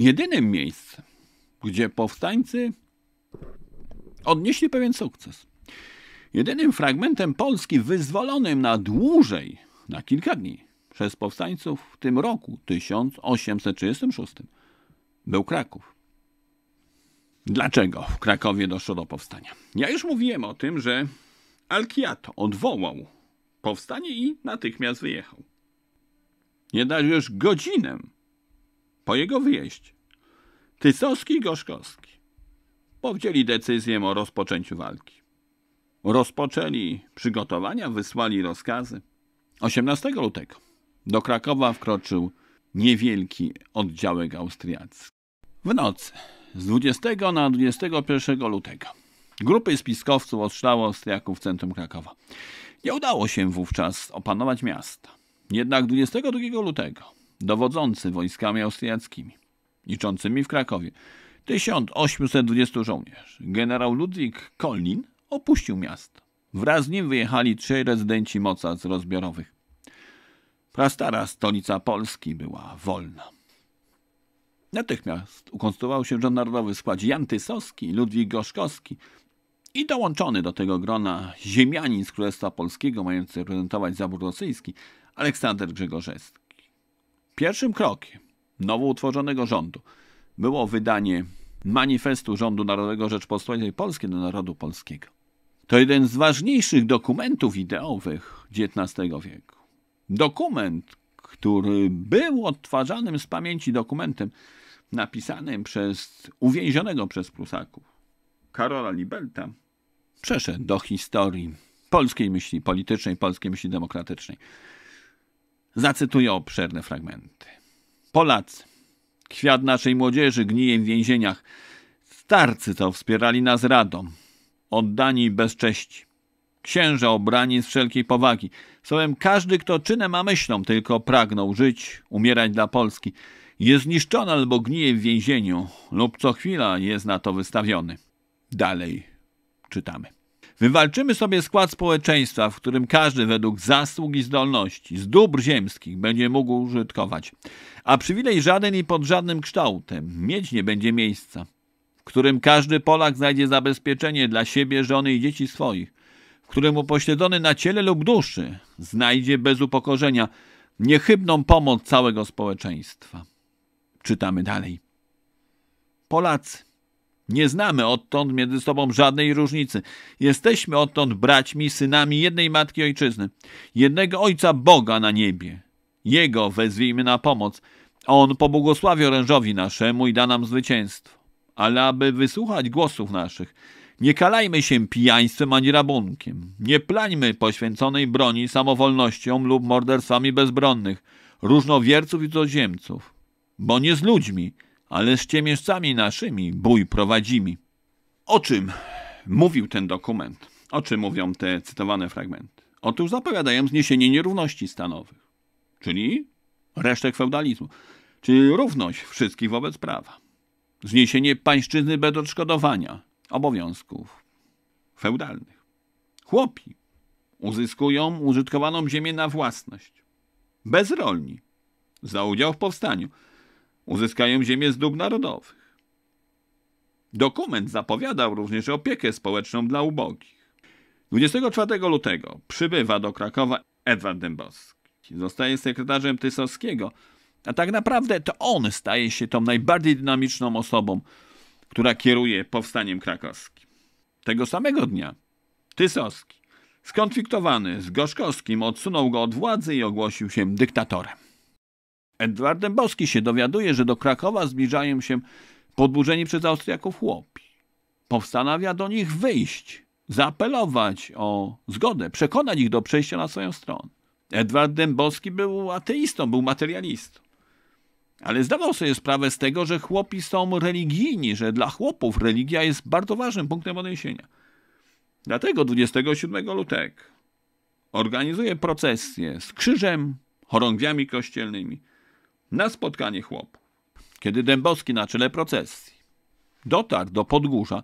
jedynym miejscem, gdzie powstańcy odnieśli pewien sukces. Jedynym fragmentem Polski wyzwolonym na dłużej, na kilka dni, przez powstańców w tym roku 1836 był Kraków. Dlaczego w Krakowie doszło do powstania? Ja już mówiłem o tym, że Alkiato odwołał powstanie i natychmiast wyjechał. Nie dać już godzinę po jego wyjeździe. Tysowski i Gorzkowski powzięli decyzję o rozpoczęciu walki. Rozpoczęli przygotowania, wysłali rozkazy. 18 lutego do Krakowa wkroczył niewielki oddziałek austriacki. W nocy z 20 na 21 lutego grupy spiskowców ostrzały Austriaków w centrum Krakowa. Nie udało się wówczas opanować miasta. Jednak 22 lutego dowodzący wojskami austriackimi, liczącymi w Krakowie 1820 żołnierzy, generał Ludwik Kollin opuścił miasto. Wraz z nim wyjechali trzej rezydenci mocarstw rozbiorowych. Prastara stolica Polski była wolna. Natychmiast ukonstytuował się rząd narodowy w składzie Jan Tysowski, Ludwik Gorzkowski i dołączony do tego grona ziemianin z Królestwa Polskiego mający reprezentować zabór rosyjski Aleksander Grzegorzewski. Pierwszym krokiem nowo utworzonego rządu było wydanie manifestu rządu Narodowego Rzeczpospolitej Polskiej do narodu polskiego. To jeden z ważniejszych dokumentów ideowych XIX wieku. Dokument, który był odtwarzanym z pamięci dokumentem napisanym przez uwięzionego przez Prusaków Karola Libelta, przeszedł do historii polskiej myśli politycznej, polskiej myśli demokratycznej. Zacytuję obszerne fragmenty. Polacy, kwiat naszej młodzieży gnije w więzieniach. Starcy to wspierali nas radą, oddani bez cześci. Księża obrani z wszelkiej powagi. Słowem, każdy, kto czynem a myślą tylko pragnął żyć, umierać dla Polski, jest zniszczony albo gnije w więzieniu lub co chwila jest na to wystawiony. Dalej czytamy. Wywalczymy sobie skład społeczeństwa, w którym każdy według zasług i zdolności, z dóbr ziemskich będzie mógł użytkować, a przywilej żaden i pod żadnym kształtem mieć nie będzie miejsca, w którym każdy Polak znajdzie zabezpieczenie dla siebie, żony i dzieci swoich, w którym upośledzony na ciele lub duszy znajdzie bez upokorzenia niechybną pomoc całego społeczeństwa. Czytamy dalej. Polacy nie znamy odtąd między sobą żadnej różnicy. Jesteśmy odtąd braćmi, synami jednej matki ojczyzny, jednego Ojca Boga na niebie. Jego wezwijmy na pomoc, On pobłogosławi orężowi naszemu i da nam zwycięstwo. Ale aby wysłuchać głosów naszych, nie kalajmy się pijaństwem ani rabunkiem. Nie plańmy poświęconej broni samowolnością lub morderstwami bezbronnych, różnowierców i cudzoziemców. Bo nie z ludźmi, ale z ciemiężcami naszymi bój prowadzimy. O czym mówił ten dokument? O czym mówią te cytowane fragmenty? Otóż zapowiadają zniesienie nierówności stanowych, czyli resztek feudalizmu, czyli równość wszystkich wobec prawa. Zniesienie pańszczyzny bez odszkodowania, obowiązków feudalnych. Chłopi uzyskują użytkowaną ziemię na własność. Bezrolni za udział w powstaniu uzyskają ziemię z dóbr narodowych. Dokument zapowiadał również opiekę społeczną dla ubogich. 24 lutego przybywa do Krakowa Edward Dębowski. Zostaje sekretarzem Tysowskiego, a tak naprawdę to on staje się tą najbardziej dynamiczną osobą, która kieruje powstaniem krakowskim. Tego samego dnia Tysowski, skonfliktowany z Gorzkowskim, odsunął go od władzy i ogłosił się dyktatorem. Edward Dębowski się dowiaduje, że do Krakowa zbliżają się podburzeni przez Austriaków chłopi. Postanawia do nich wyjść, zaapelować o zgodę, przekonać ich do przejścia na swoją stronę. Edward Dębowski był ateistą, był materialistą. Ale zdawał sobie sprawę z tego, że chłopi są religijni, że dla chłopów religia jest bardzo ważnym punktem odniesienia. Dlatego 27 lutego organizuje procesję z krzyżem, chorągwiami kościelnymi na spotkanie chłopów. Kiedy Dębowski na czele procesji dotarł do Podgórza,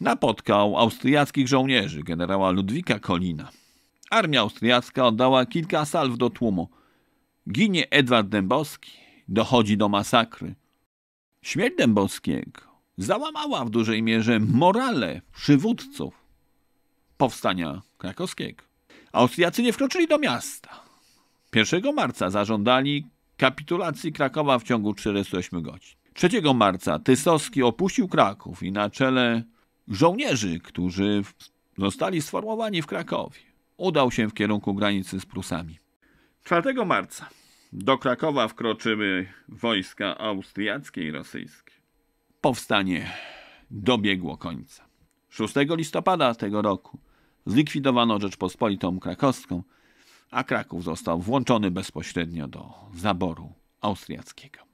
napotkał austriackich żołnierzy generała Ludwika Kolina. Armia austriacka oddała kilka salw do tłumu. Ginie Edward Dębowski, dochodzi do masakry. Śmierć Dębowskiego załamała w dużej mierze morale przywódców powstania krakowskiego. Austriacy nie wkroczyli do miasta. 1 marca zażądali kapitulacji Krakowa w ciągu 48 godzin. 3 marca Tysowski opuścił Kraków i na czele żołnierzy, którzy zostali sformowani w Krakowie, udał się w kierunku granicy z Prusami. 4 marca do Krakowa wkroczyły wojska austriackie i rosyjskie. Powstanie dobiegło końca. 6 listopada tego roku zlikwidowano Rzeczpospolitą Krakowską, a Kraków został włączony bezpośrednio do zaboru austriackiego.